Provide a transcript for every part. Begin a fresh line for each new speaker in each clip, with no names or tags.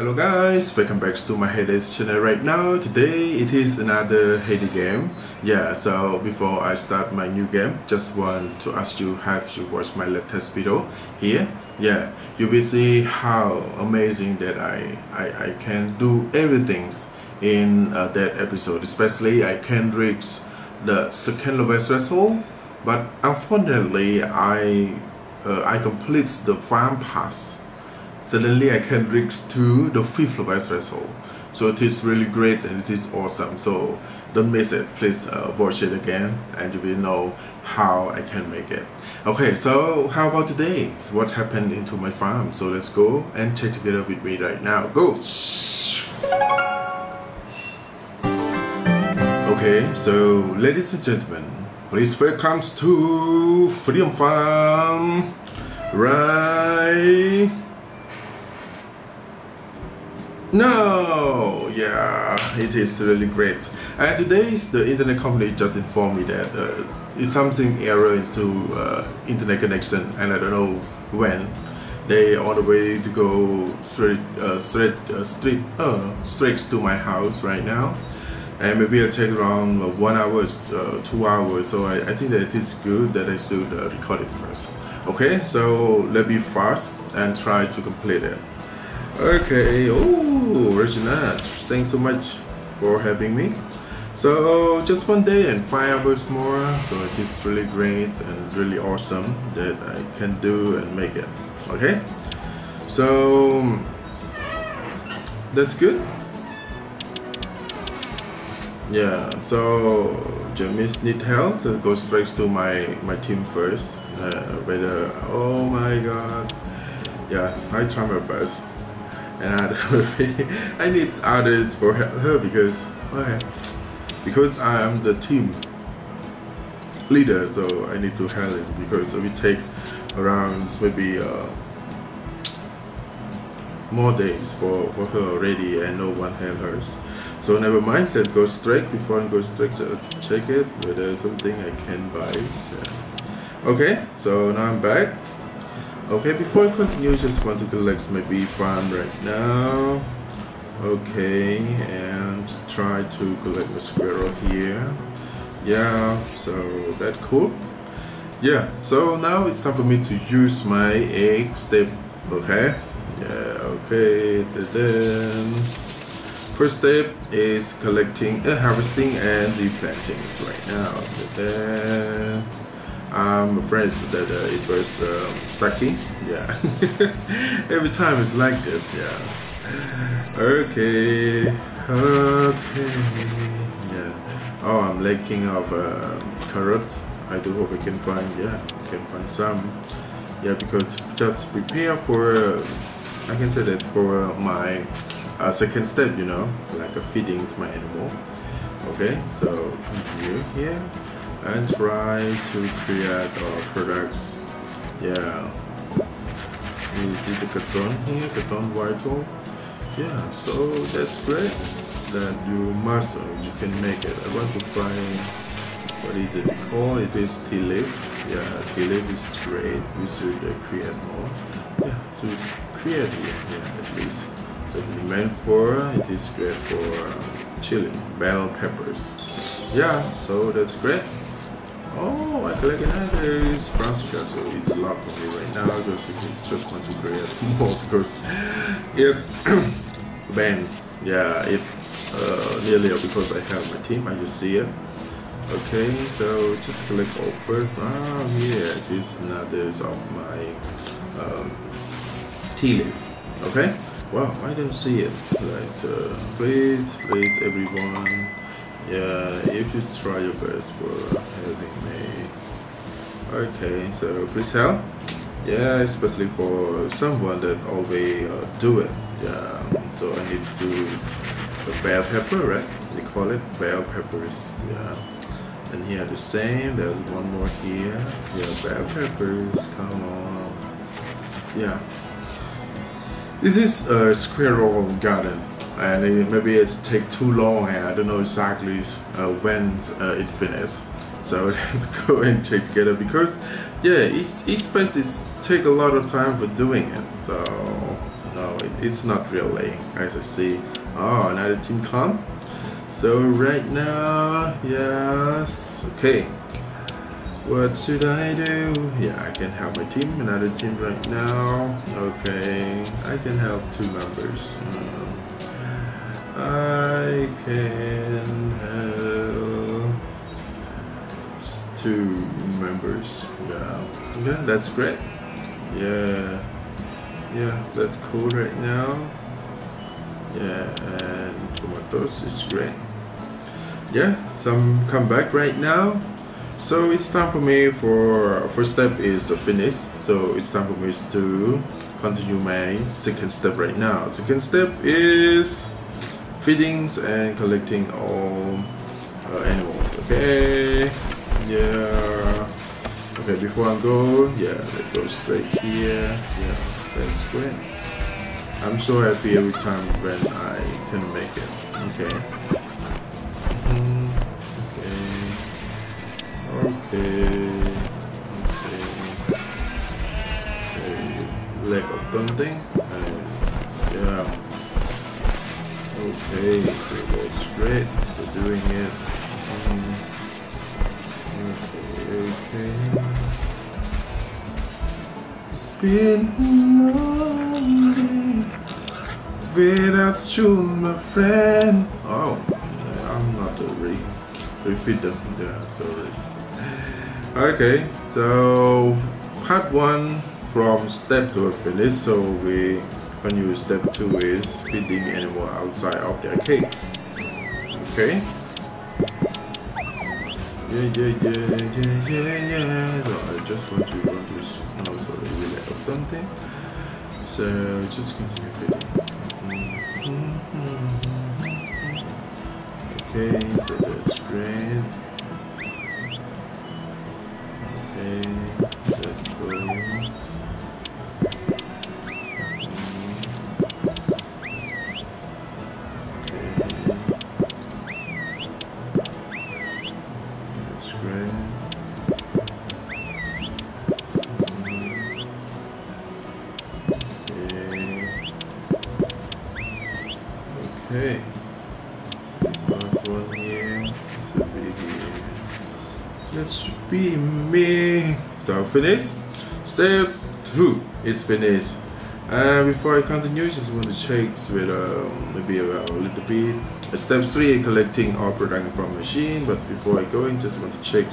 Hello guys, welcome back to my Hay Days channel right now. Today it is another Hay Days game. Yeah, so before I start my new game, just want to ask you have you watched my latest video here? Yeah, you will see how amazing that I, I, I can do everything in uh, that episode. Especially I can reach the second level threshold, but unfortunately I uh, I complete the farm pass suddenly I can reach to the fifth level threshold. So it is really great and it is awesome. So don't miss it. Please uh, watch it again and you will know how I can make it. Okay, so how about today? So what happened into my farm? So let's go and check together with me right now. Go! Okay, so ladies and gentlemen, please welcome to Freedom Farm. Right no, yeah, it is really great. And today, the internet company just informed me that uh, it's something error into uh, internet connection, and I don't know when. They on the way to go straight, uh, straight, uh, straight, oh, straight to my house right now, and maybe it'll take around one hour, uh, two hours. So I, I think that it is good that I should uh, record it first. Okay, so let me fast and try to complete it. Okay, oh, Regina, thanks so much for having me. So just one day and five hours more, so it is really great and really awesome that I can do and make it. Okay, so that's good. Yeah, so Jamis need help. Go straight to my my team first. Uh, whether oh my god, yeah, I try my best and I need others for her because why? Because I am the team leader, so I need to help it because it takes around maybe uh, more days for, for her already and no one help hers. So never mind, let's go straight. Before I go straight, just check it whether something I can buy. So. Okay, so now I'm back. Okay, before I continue, just want to collect my bee farm right now. Okay, and try to collect my squirrel here. Yeah, so that cool. Yeah, so now it's time for me to use my egg step. Okay, yeah, okay. Then first step is collecting, uh, harvesting, and replanting right now. Then I'm afraid that uh, it was um. Yeah. Every time it's like this. Yeah. Okay. Okay. Yeah. Oh, I'm lacking of uh, carrots. I do hope I can find. Yeah, can find some. Yeah, because just prepare for. Uh, I can say that for my uh, second step. You know, like a feeding my animal. Okay, so continue here and try to create our products. Yeah. Is it a carton here carton vital. Yeah so that's great. That you must you can make it. I want to find what is it called? It is tea leaf. Yeah tea leaf is great. We should uh, create more. Yeah so create it yeah at least. So the main for it is great for uh, chili bell peppers. Yeah so that's great Oh, I collected. Brassica, so it's a lot for me right now. Just just want to create more because it's banned. Yeah, it's uh, nearly because I have my team. I just see it. Okay, so just collect all first. Ah, yeah, this another of my um, tea leaf. Okay. Wow, I don't see it. Right, uh, please, please, everyone. Yeah, if you try your best for me. Okay, so please help. Yeah, especially for someone that always uh, do it. Yeah, so I need to bell pepper, right? They call it bell peppers. Yeah. And here the same, there's one more here. Yeah, bell peppers, come on. Yeah. This is a squirrel garden and it, maybe it's take too long and I don't know exactly uh, when uh, it finishes so let's go and check together because yeah each, each space is take a lot of time for doing it. So no it, it's not really as I see. Oh another team come. So right now yes okay. What should I do? Yeah I can help my team another team right now. Okay I can help two members. Uh, I can help two members. Yeah. Yeah that's great. Yeah. Yeah that's cool right now. Yeah and tomatoes is great. Yeah some come back right now. So it's time for me for first step is to finish. So it's time for me to continue my second step right now. Second step is feedings and collecting all uh, animals okay yeah okay before I go yeah let's go straight here yeah that's great. I'm so happy every time when I can make it. Okay. Okay. Okay. Okay. Leg of something. Been lonely without you, my friend. Oh, I'm not a re refit them. Yeah, sorry. Okay, so part one from step to finish. So we continue step two is feeding animal outside of their cage. Okay. Yeah, yeah, yeah, yeah, yeah, yeah. No, I just want to something. So just continue feeding. Mm-hmm. Mm-hmm. Mm-hmm. Okay, so that's great. So finish. Step two is finished. And before I continue, just want to check with uh, maybe a, little bit. Step three, collecting all product from machine. But before I go in, just want to check.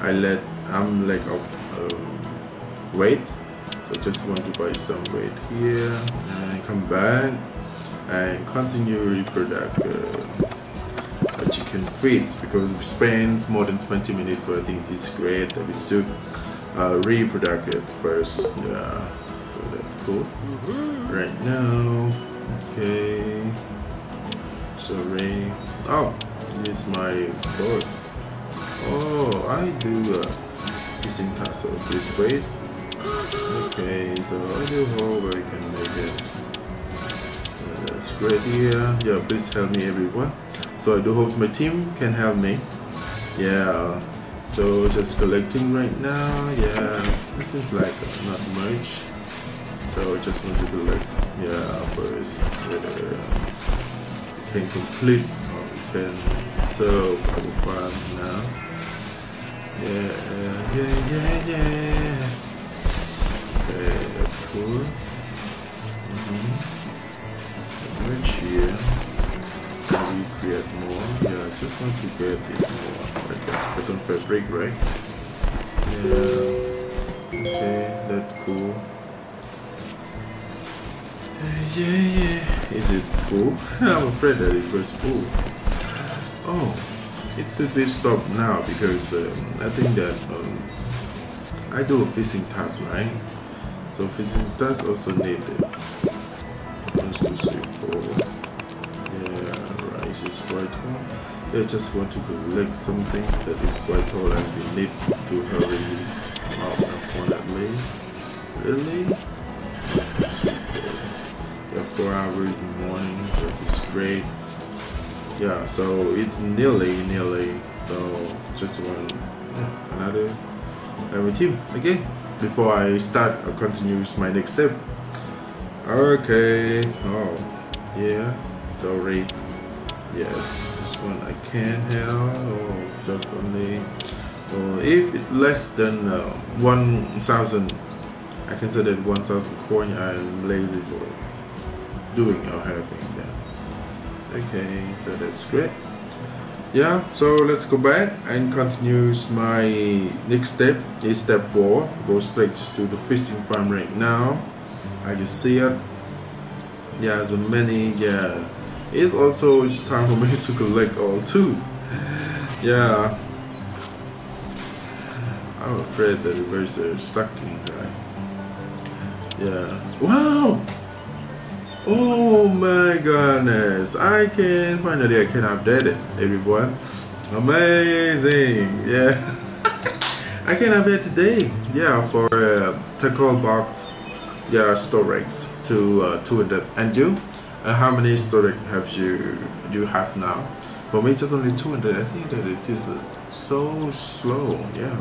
I let I'm like of um, weight. So just want to buy some weight here and come back and continue reproduct uh, chicken feeds because it spends more than 20 minutes so I think it's great that we should uh, reproduce it first. Yeah so that's cool. Right now okay. Sorry. Oh this is my board oh I do uh, using tassel this way. Okay so I do hope I can make it. Great here. Yeah please help me everyone so I do hope my team can help me. Yeah. So just collecting right now. Yeah. This is like not much. So just want to collect. Yeah first whether can complete. Can so for fun now. Yeah yeah yeah yeah. Okay cool. Mm -hmm here. Create more. Yeah, I just want to get it more. Like that pattern fabric, right? Yeah. Okay, that's cool. Yeah, yeah. Is it full? I'm afraid that it was full. Oh, it should be stopped now because um, I think that um, I do a fishing task, right? So fishing task also need I just want to collect some things that is vital and we need to hurry out unfortunately. Really? Yeah, four hours in the morning, that is great. Yeah, so it's nearly, nearly. So just one, yeah, another every team again. Before I start, I'll continue with my next step. Okay. Oh, yeah. Sorry. Yes, this one I can help. Oh, just only. Oh, if it less than uh, one thousand, I consider one thousand coin. I'm lazy for doing or helping. Yeah. Okay, so that's great. Yeah. So let's go back and continue my next step. Is step four. Go straight to the fishing farm right now. I just see it yeah many yeah it also it's time for me to collect all too. Yeah. I'm afraid the verse is stuck in right? Yeah. Wow! Oh my goodness. I can finally I can update it everyone. Amazing. Yeah. I can update today. Yeah for uh, tackle box yeah storage to uh, 200 and you uh, how many storage have you you have now? For me just only 200 I think that it is uh, so slow yeah.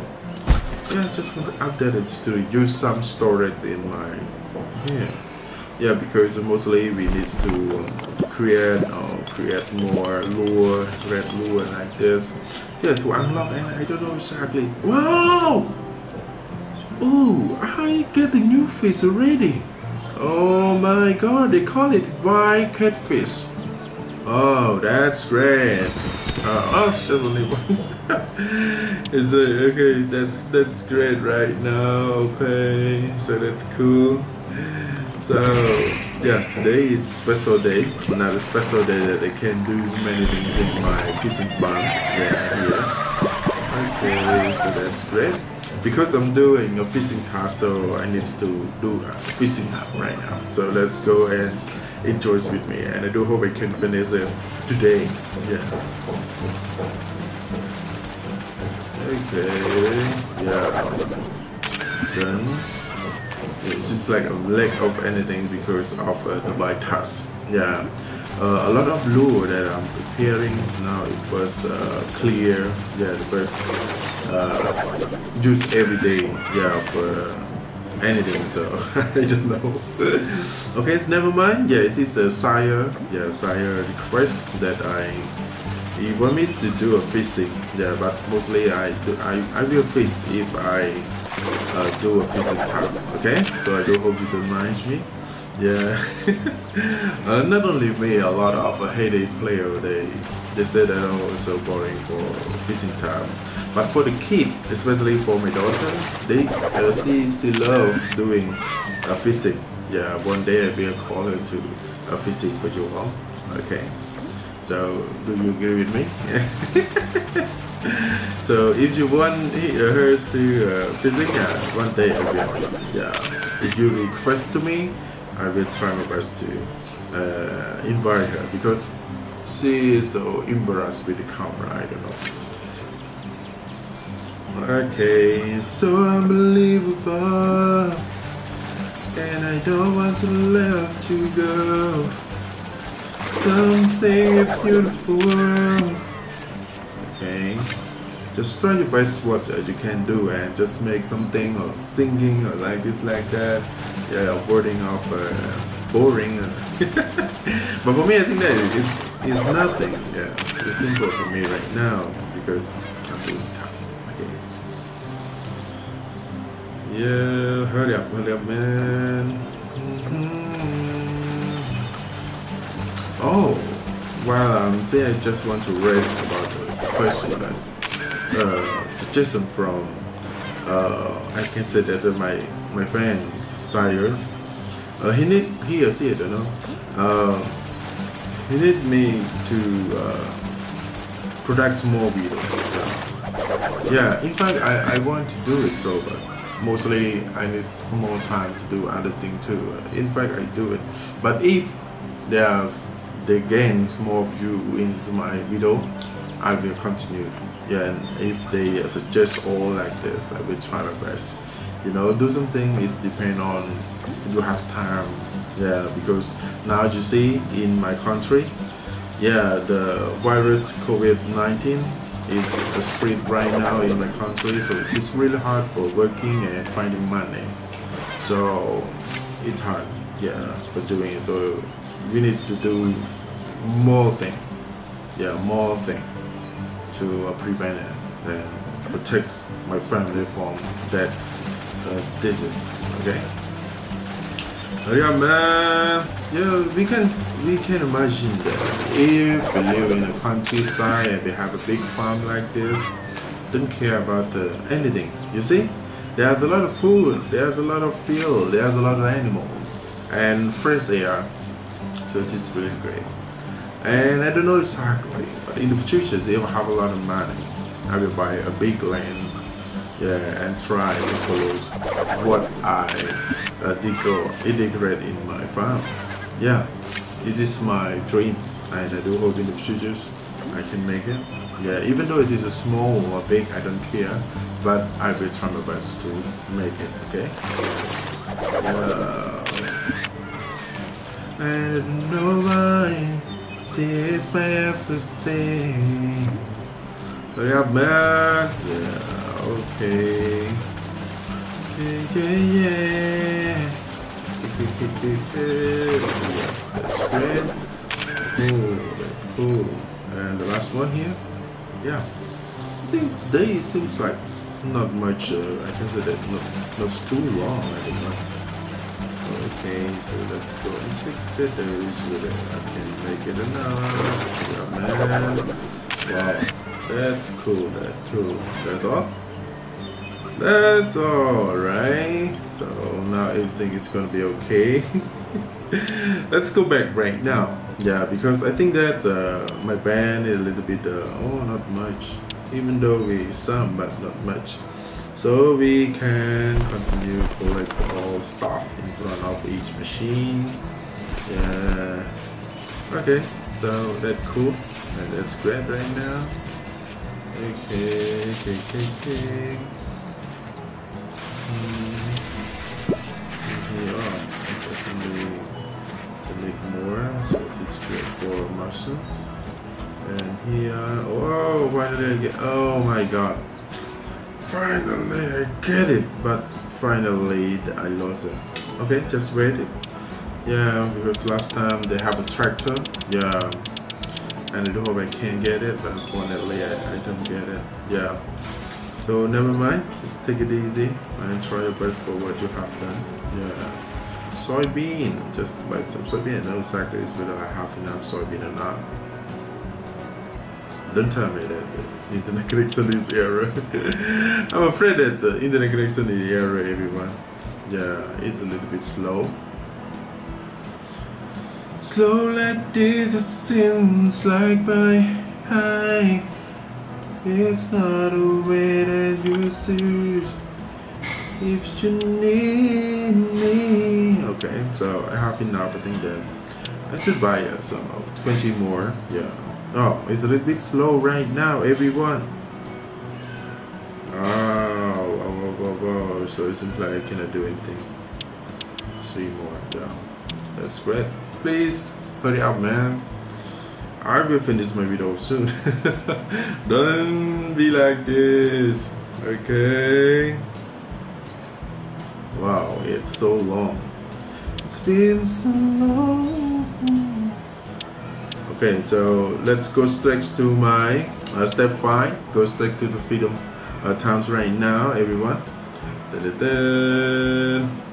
Yeah just want to update it to use some storage in my yeah. Yeah because mostly we need to um, create uh, create more lure red lure like this. Yeah to unlock and I don't know exactly. Wow! Oh, I get the new face already. Oh my god, they call it white catfish. Oh, that's great. Uh, oh, it's just only one. Is it okay? That's that's great right now. Okay, so that's cool. So yeah, today is special day. Another special day that they can do many things in my fishing farm. Yeah, yeah. Okay, so that's great because I'm doing a fishing class, so I need to do a fishing up right now. So let's go and enjoy it with me, and I do hope I can finish it today. Yeah. Okay. Yeah. Then it seems like a lack of anything because of uh, the bike task. Yeah. Uh, a lot of lure that I'm preparing now it was uh, clear yeah the first uh, use every day yeah for anything so I don't know okay it's never mind yeah it is a sire yeah sire request that I he want me to do a fishing yeah but mostly I do I, I will fish if I uh, do a fishing task okay so I do hope you don't mind me yeah. uh, not only me, a lot of uh, Hay Day player they they said that I was so boring for fishing time. But for the kid, especially for my daughter, they uh, she she love doing uh, fishing. Yeah, one day I will call her to uh, fishing for you all. Okay. So do you agree with me? so if you want her to uh, fishing, yeah, one day I will. Yeah. If you request to me, I will try my best to uh, invite her because she is so embarrassed with the camera. I don't know. Okay, so unbelievable, and I don't want to let you go. Something beautiful. Okay, just try your best what you can do and just make something or singing or like this, like that yeah, wording of uh, boring. but for me, I think that it is nothing. Yeah, it's simple for me right now because I'm Yeah, hurry up, hurry up, man. Oh, well, I'm saying I just want to rest about the question that uh, suggestion from uh, I can say that my my friends Cyrus, Uh, he need he or she, I don't know. Uh, he need me to uh, produce more video. Yeah, in fact, I, I want to do it so, but mostly I need more time to do other things too. In fact, I do it. But if there's they gain more view into my video, I will continue. Yeah, and if they suggest all like this, I will try my best you know do something is depend on you have time yeah because now you see in my country yeah the virus covid-19 is spread right now in my country so it's really hard for working and finding money. So it's hard yeah for doing so we need to do more thing yeah more thing to uh, prevent it and protect my family from that uh, disease okay yeah man. Yeah we can we can imagine that if we live in a countryside and they have a big farm like this don't care about uh, anything you see? There's a lot of food there's a lot of field there's a lot of animals and fresh air. So it's just really great. And I don't know exactly but in the future they will have a lot of money. I will buy a big land yeah and try to follow what I uh, decorate in my farm. Yeah it is my dream and I do hope in the future I can make it. Yeah even though it is a small or big I don't care but I will try my best to make it okay? Uh, and nobody sees my everything hurry up man yeah okay yeah yeah yeah yes that's great cool cool and the last one here yeah I think today seems like not much uh, I say that not, not too long I think not. okay so let's go and check the days whether I can make it enough yeah man wow that's cool that's cool. That's all? That's all right so now everything is gonna be okay? Let's go back right now. Yeah because I think that uh, my band is a little bit uh, oh not much. Even though we some but not much. So we can continue collect all stuff in front of each machine. Yeah. Okay so that's cool. And that's great right now Hmm. Yeah, definitely to make more? So it is for muscle and here oh why did I get oh my god. Finally I get it. But finally I lost it. Okay just wait. It yeah because last time they have a tractor. Yeah and I do hope I can get it but unfortunately I, I don't get it. Yeah. So never mind. Just take it easy and try your best for what you have done. Yeah. Soybean. Just buy some soybean. I know exactly whether I have enough soybean or not. Don't tell me that the internet connection is error. I'm afraid that the internet connection is error, everyone. Yeah, it's a little bit slow. Slow like this, it like my high. It's not a way that you see. If you need me. Okay, so I have enough. I think that I should buy uh, some 20 more. Yeah. Oh, it's a little bit slow right now, everyone. Oh, oh, oh, oh, oh. so it seems like I cannot do anything. Three more, yeah. That's great. Please, hurry up, man. I will finish my video soon. Don't be like this, okay? Wow, it's so long. It's been so long. Okay, so let's go straight to my uh, step 5. Go straight to the freedom uh, towns right now, everyone. Da -da -da.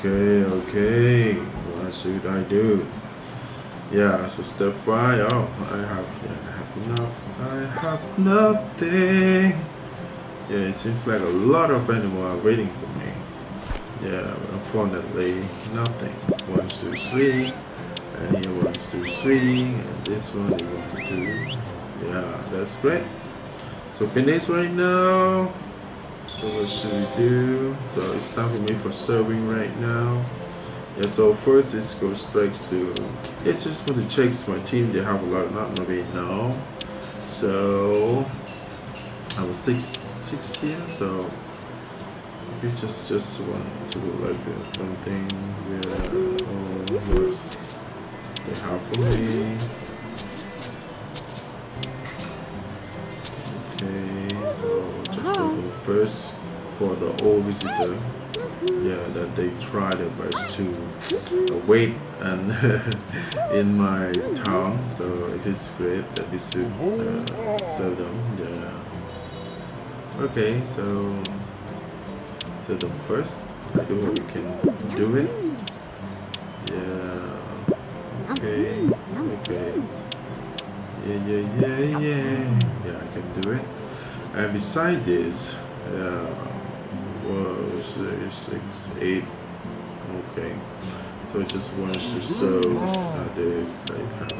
Okay, okay. What should I do? Yeah, so step 5. Oh, I have, yeah, I have enough. I have nothing. Yeah, it seems like a lot of animals are waiting for me. Yeah, unfortunately, nothing. One, two, three and he wants to swing and this one wants to yeah that's great so finish right now so what should we do? So it's time for me for serving right now. Yeah so first let's go straight to let's just put the checks to my team. They have a lot not maybe now. So I was six six here so we just just want to do like uh, one thing yeah oh, for me. First for the old visitor. yeah that they try their best to wait and in my town. So it is great that we should uh, serve them. Yeah. Okay so serve them first. I do hope we can do it. Yeah. Okay. Okay. Yeah yeah yeah yeah. Yeah I can do it. And beside this uh, was a six, eight. Okay. So it just wants to uh, they like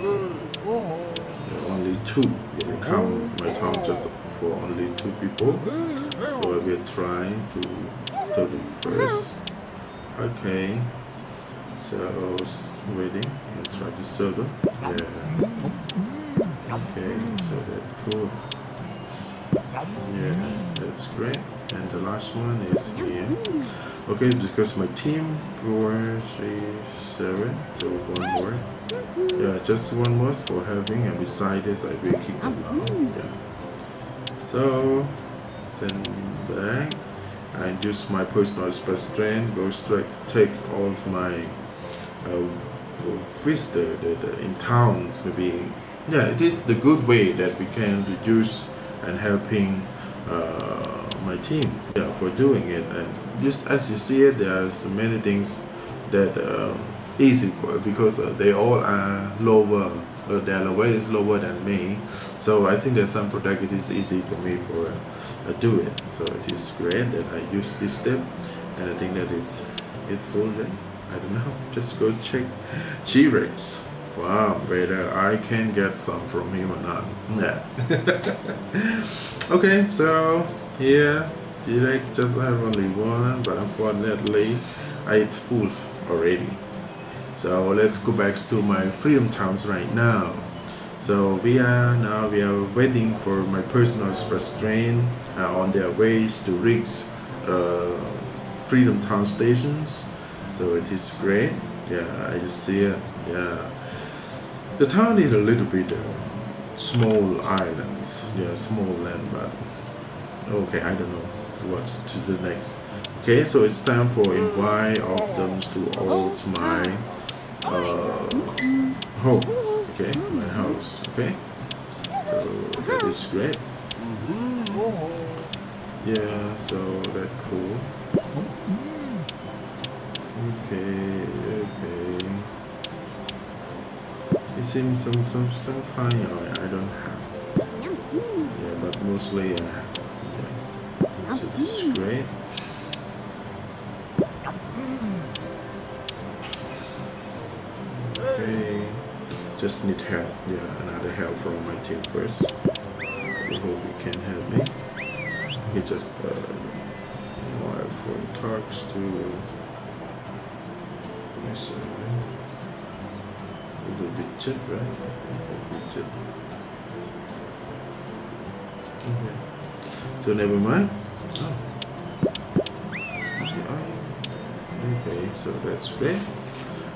only two. Yeah, count my count just for only two people. So we're trying to serve them first. Okay. So I was waiting and try to serve them. Yeah. Okay, so that's cool. Yeah, that's great. And the last one is here. Okay because my team four three seven so one more. Yeah just one more for having and beside this I will keep them out yeah. So send back. And use my personal special strength go straight takes all of my uh, the, the, in towns maybe. Yeah it is the good way that we can reduce and helping uh, my team yeah, for doing it. And just as you see it, there's many things that uh, easy for it because uh, they all are lower. Uh, level is lower than me, so I think that some product it is easy for me for uh, do it. So it is great that I use this step, and I think that it it. Then I don't know. Just go check G-Rex farm whether I can get some from him or not. Yeah. okay, so here like just have only one but unfortunately it's full already. So let's go back to my freedom towns right now. So we are now we are waiting for my personal express train uh, on their ways to reach uh, freedom town stations. So it is great. Yeah I just see it. Yeah the town is a little bit uh, small islands. Yeah small land but okay I don't know what to the next. Okay so it's time for invite of them to all my uh, homes okay my house. Okay. So that is great. Yeah so that cool. Okay okay it seems some some some kind of I don't have yeah but mostly I have so this is great. Okay, just need help. Yeah, another help from my team first. I hope you can help me. He just uh, phone talks to uh, the widget, right? Widget. Okay. So never mind. Oh. Okay, so that's great.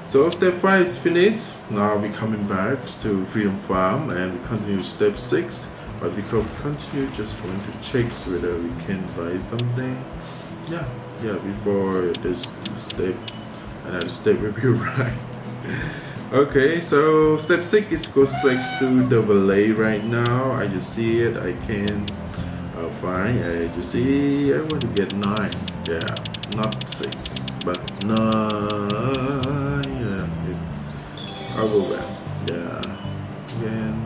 So step 5 is finished. Now we're coming back to Freedom Farm and we continue step 6. But because we continue, just want to check whether we can buy something. Yeah, yeah, before this step, another step will be right. Okay, so step 6 is go straight to the valley right now. I just see it, I can find. I just see, I want to get 9. Yeah, not 6, but 9. Yeah, I'll go back. Yeah, again.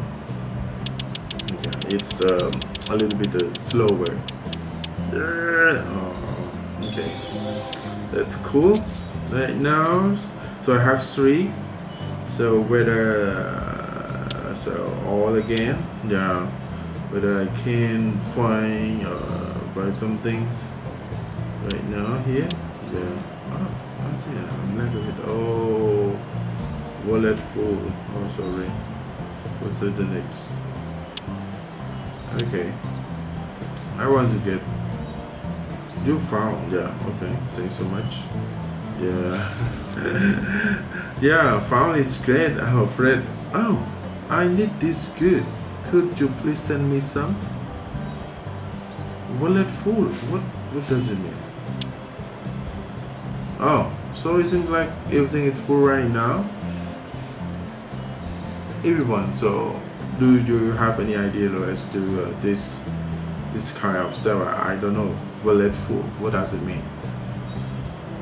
Yeah, it's um, a little bit uh, slower. Oh, okay, that's cool. Right now, so I have 3. So whether, uh, so all again, yeah but I can find uh, buy some things right now here. Yeah. Oh, yeah I'm of it oh wallet full. Oh sorry. What's the next? Okay. I want to get you found yeah okay thanks so much yeah yeah found is great oh Fred oh I need this good could you please send me some? Wallet full. What what does it mean? Oh, so it seems like everything is full right now. Everyone, so do you have any idea as to uh, this this kind of stuff? I don't know. Wallet full. What does it mean?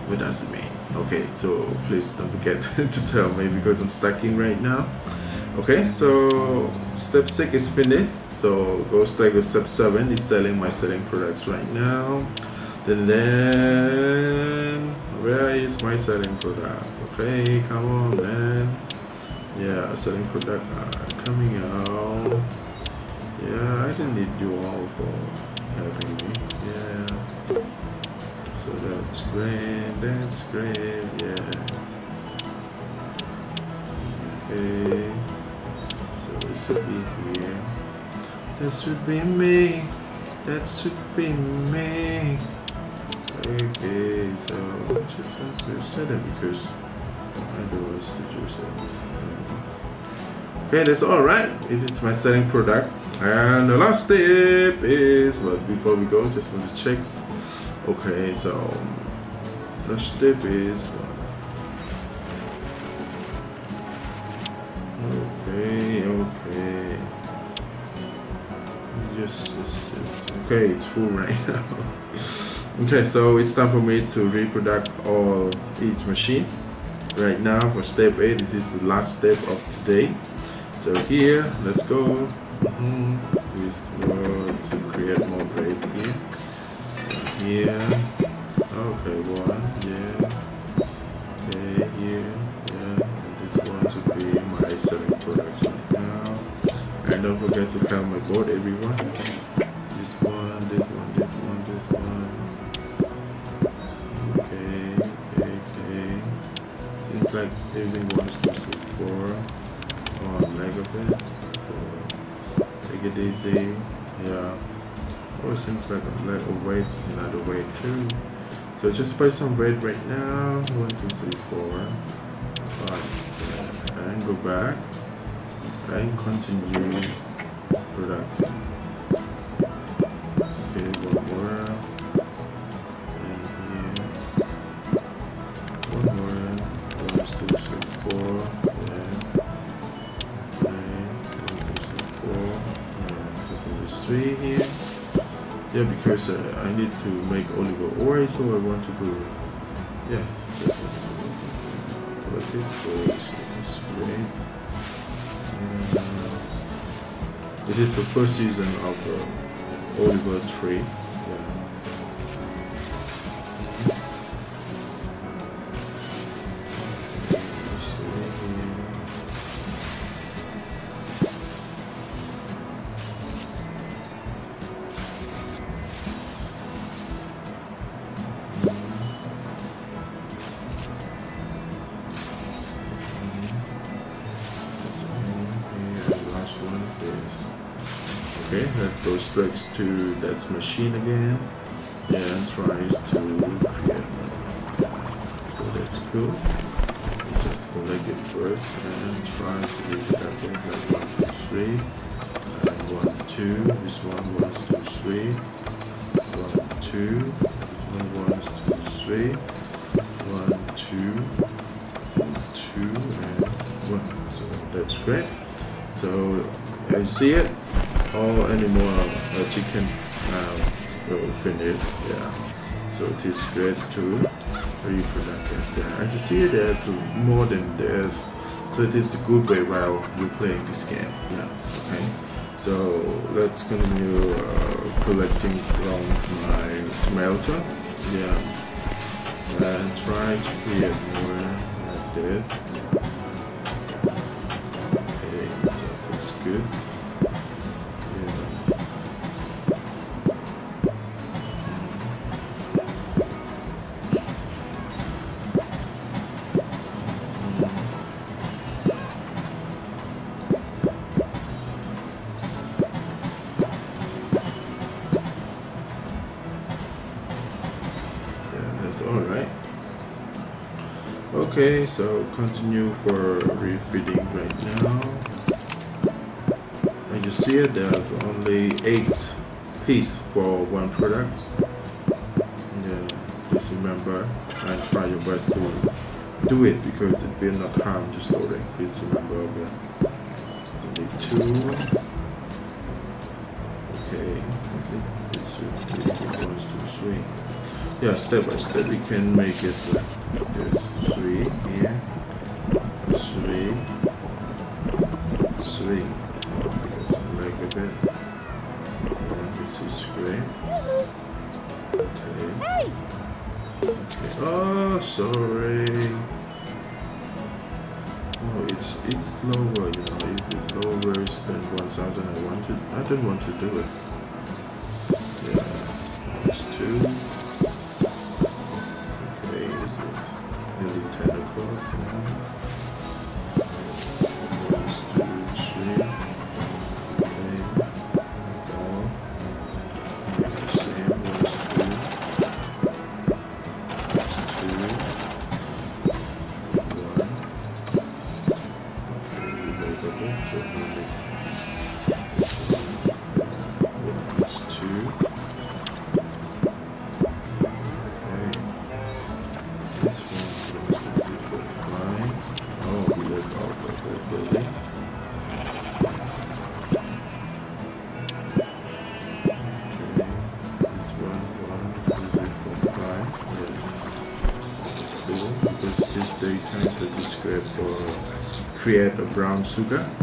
What does it mean? Okay, so please don't forget to tell me because I'm stacking right now. Okay, so step six is finished. So go straight to step seven is selling my selling products right now. And then where is my selling product? Okay, come on, man. Yeah, selling product are coming out. Yeah, I didn't need you all for having me. So that's great. That's great. Yeah. Okay. So this should be here. That should be me. That should be me. Okay, so just want to set it because I don't want to do so. Okay, that's all right. It is my selling product. And the last step is, but before we go, just want to check. Okay, so the step is Okay, okay. Just, just, just. Okay, it's full right now. Okay, so it's time for me to reproduce all each machine. Right now for step 8, this is the last step of today. So here, let's go. Mm go to create more grade here. Here. Okay, one, yeah. Okay, yeah. yeah. This one should be my selling production now. And don't forget to count my board, everyone. Seems like a little weight, another weight too. So just play some weight right now. One, two, three, four. Five. And go back. And continue production. Yeah because uh, I need to make olive oil so I want to do yeah. Collect it first great uh, the first season of the olive tree machine again and tries to create one. So that's cool. Just collect it first and try to leave it there like one, two, three. And one, two. This one to three. One, two. This one to three. One, two. Two and one. So that's great. So I see it all anymore uh, chicken um, will finish yeah. So it is great to reproduce yeah. I can see there's more than this. So it is the good way while you're playing this game yeah okay. So let's continue uh, collecting from my smelter yeah. And try to create more like this. Okay so that's good Okay, so continue for refeeding right now. And you see it, there's only 8 piece for one product. Yeah, just remember and try your best to do it because it will not harm the story. Please remember that. Just need two. Okay, it should be. Yeah, step by step we can make it. There's three here, three, three. Make a bit. This is great. Okay. okay. Oh, sorry it's it's lower, you know, if it's lower than 1000 I wanted I didn't want to do it. Yeah, it's two. Brown sugar.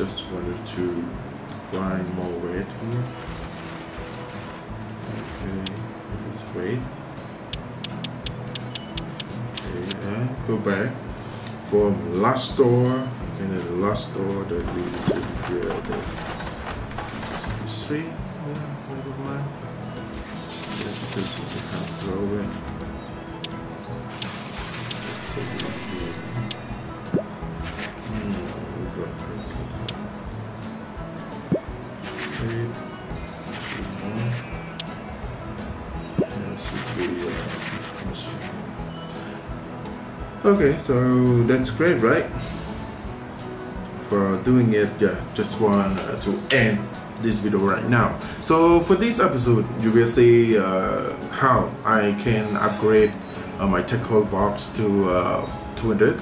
Just wanted to more weight here. Okay, this is weight. Go back from last door. And then the last door that we here. Yeah. Yeah, Okay, so that's great, right? For doing it, yeah, just want uh, to end this video right now. So for this episode, you will see uh, how I can upgrade uh, my tackle box to uh, 200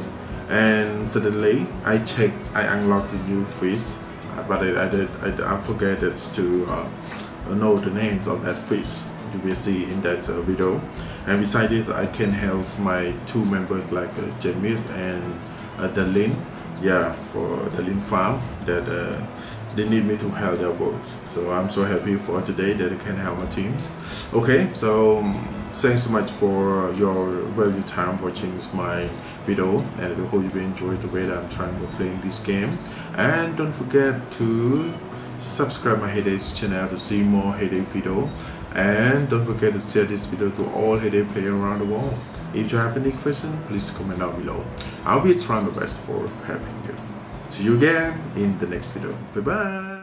and suddenly I checked, I unlocked the new fish but I, I did, I, I forget to uh, know the names of that fish you will see in that uh, video and besides it I can help my two members like uh, James and uh, Dalin yeah for Dalin farm that uh, they need me to help their boats. So I'm so happy for today that I can help my teams. Okay so um, thanks so much for your valuable time watching my video and I hope you enjoyed the way that I'm trying to playing this game. And don't forget to subscribe my Hay Days channel to see more Hay Day video and don't forget to share this video to all Hay Day players around the world. If you have any question, please comment down below. I'll be trying my best for helping you. See you again in the next video. Bye bye.